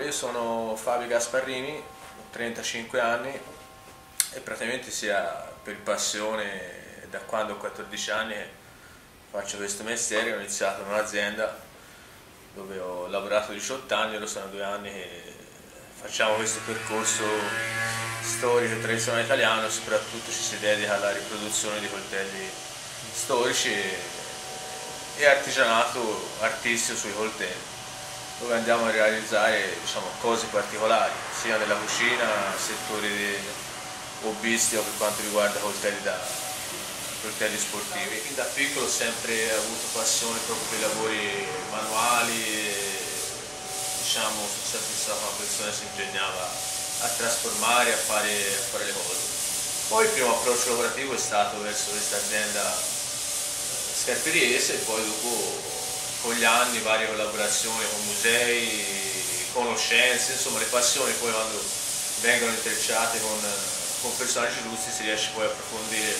Io sono Fabio Gasparrini, ho 35 anni e praticamente sia per passione da quando ho 14 anni faccio questo mestiere, ho iniziato in un'azienda dove ho lavorato 18 anni, ora sono due anni che facciamo questo percorso storico e tradizionale italiano, soprattutto ci si dedica alla riproduzione di coltelli storici e artigianato artistico sui coltelli dove andiamo a realizzare diciamo, cose particolari, sia nella cucina, settore hobbistico per quanto riguarda coltelli, da, coltelli sportivi. Fin da piccolo ho sempre avuto passione proprio per i lavori manuali, e, diciamo, sono sempre stata una persona che si ingegnava a trasformare, a fare, a fare le cose. Poi il primo approccio lavorativo è stato verso questa azienda eh, scarperiese e poi dopo con gli anni varie collaborazioni con musei, conoscenze, insomma le passioni poi quando vengono intrecciate con, con personaggi illustri si riesce poi a approfondire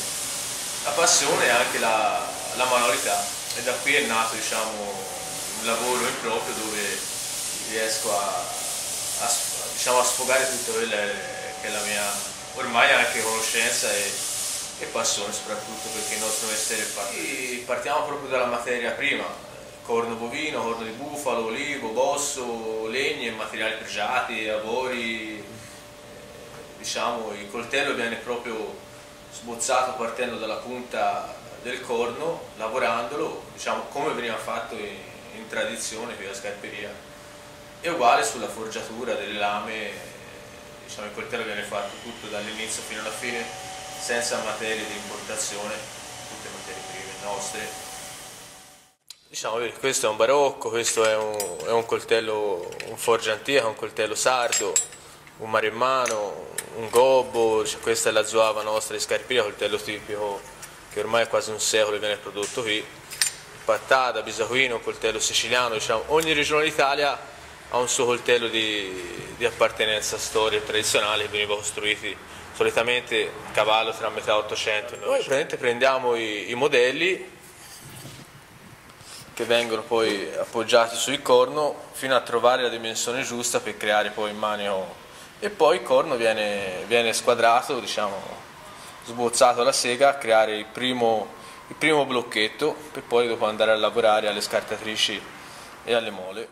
la passione e anche la, la manualità e da qui è nato diciamo, un lavoro in proprio dove riesco a, a, diciamo, a sfogare tutta quella che è la mia ormai anche conoscenza e, e passione soprattutto perché il nostro mestiere è fatto. Partiamo proprio dalla materia prima, corno bovino, corno di bufalo, olivo, bosso, legni e materiali pregiati, avori. Eh, diciamo, il coltello viene proprio sbozzato partendo dalla punta del corno, lavorandolo, diciamo, come veniva fatto in, in tradizione qui a Scarperia. È uguale sulla forgiatura delle lame, diciamo, il coltello viene fatto tutto dall'inizio fino alla fine, senza materie di importazione, tutte materie prime nostre. Diciamo, questo è un barocco, questo è un, è un coltello, un forgia antica, un coltello sardo, un maremmano, un gobbo, cioè questa è la zuava nostra di Scarpia, coltello tipico che ormai è quasi un secolo viene prodotto qui, pattata, bisaquino, un coltello siciliano, diciamo, ogni regione d'Italia ha un suo coltello di, di appartenenza storica e tradizionale che veniva costruiti solitamente a cavallo tra metà 800 e 900. Noi prendiamo i, i modelli che vengono poi appoggiati sul corno fino a trovare la dimensione giusta per creare poi il manico e poi il corno viene, viene squadrato, diciamo, sbozzato alla sega a creare il primo, il primo blocchetto per poi dopo andare a lavorare alle scartatrici e alle mole.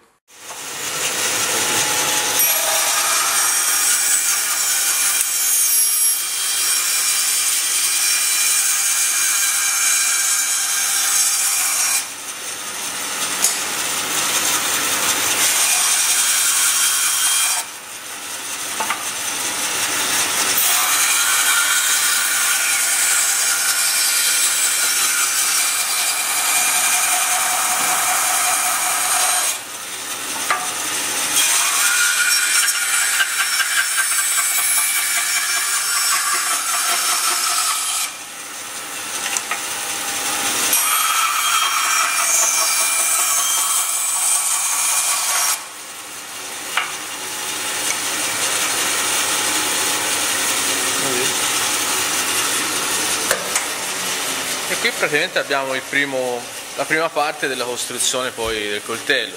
Qui praticamente abbiamo primo, la prima parte della costruzione poi del coltello.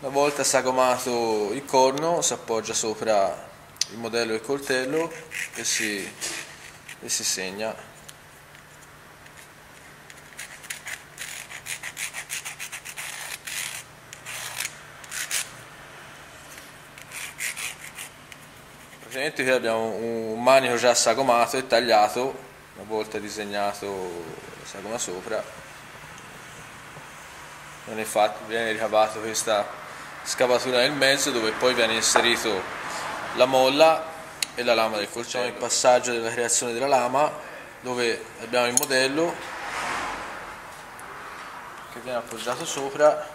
Una volta sagomato il corno si appoggia sopra il modello del coltello e si, e si segna. Praticamente qui abbiamo un manico già sagomato e tagliato volta disegnato sagoma sopra viene, fatto, viene ricavato questa scavatura nel mezzo dove poi viene inserito la molla e la lama del coltello il passaggio della creazione della lama dove abbiamo il modello che viene appoggiato sopra.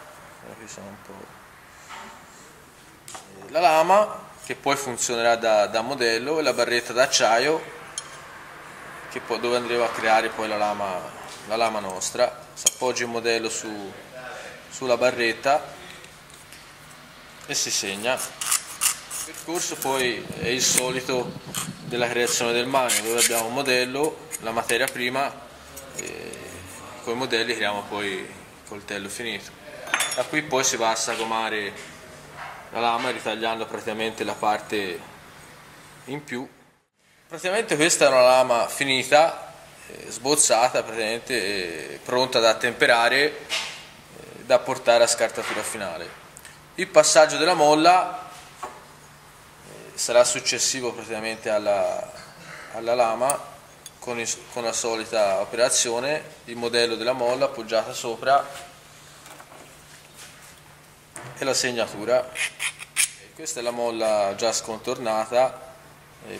La lama che poi funzionerà da, da modello e la barretta d'acciaio poi, dove andremo a creare poi la lama, la lama nostra. Si appoggia il modello su, sulla barretta e si segna. Il percorso poi è il solito della creazione del magno, dove abbiamo un modello, la materia prima, e con i modelli creiamo poi il coltello finito. Da qui poi si va a sagomare la lama ritagliando praticamente la parte in più. Praticamente questa è una lama finita, eh, sbozzata, praticamente eh, pronta da temperare, eh, da portare a scartatura finale. Il passaggio della molla sarà successivo praticamente alla, alla lama con, il, con la solita operazione, il modello della molla appoggiata sopra e la segnatura. Questa è la molla già scontornata,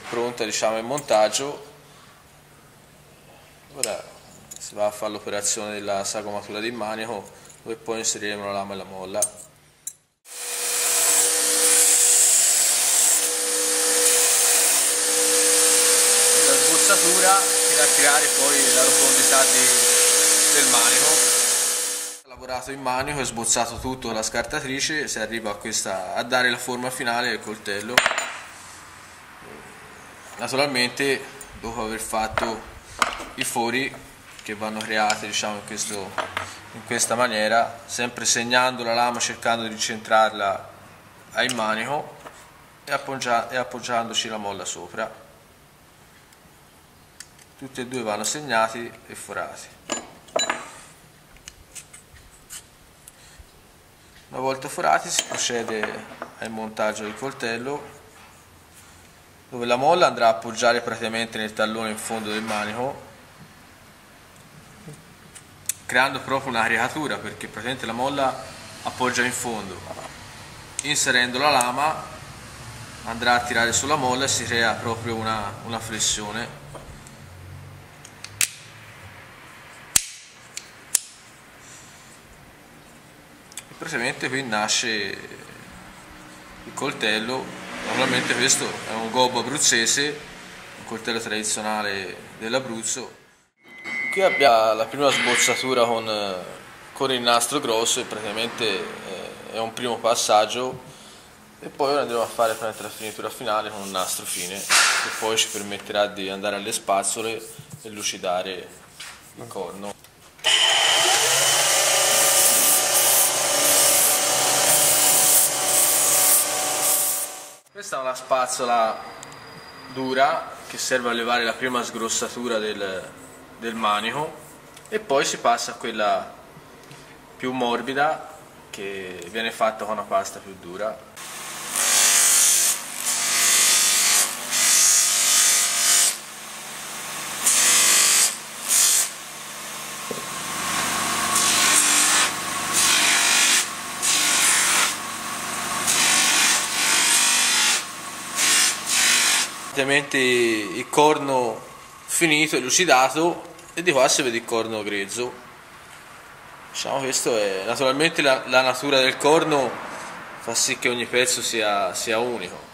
pronta diciamo in montaggio. Ora si va a fare l'operazione della sagomatura di manico dove poi inseriremo la lama e la molla. spazzatura fino a creare poi la rotondità di, del manico. Lavorato in manico e sbozzato tutto la scartatrice, si arriva a, questa, a dare la forma finale del coltello. Naturalmente dopo aver fatto i fori che vanno creati diciamo, in, questo, in questa maniera, sempre segnando la lama cercando di centrarla al manico e, appoggia, e appoggiandoci la molla sopra. Tutti e due vanno segnati e forati. Una volta forati si procede al montaggio del coltello dove la molla andrà a appoggiare praticamente nel tallone in fondo del manico creando proprio una caricatura perché praticamente la molla appoggia in fondo. Inserendo la lama andrà a tirare sulla molla e si crea proprio una, una flessione. Praticamente qui nasce il coltello naturalmente questo è un gobbo abruzzese un coltello tradizionale dell'Abruzzo qui abbiamo la prima sbozzatura con, con il nastro grosso e praticamente eh, è un primo passaggio. E poi andremo a fare la finitura finale con un nastro fine che poi ci permetterà di andare alle spazzole e lucidare il corno Questa è una spazzola dura che serve a levare la prima sgrossatura del, del manico e poi si passa a quella più morbida che viene fatta con una pasta più dura praticamente il corno finito e lucidato e di qua si vede il corno grezzo. Diciamo questo è naturalmente la, la natura del corno fa sì che ogni pezzo sia, sia unico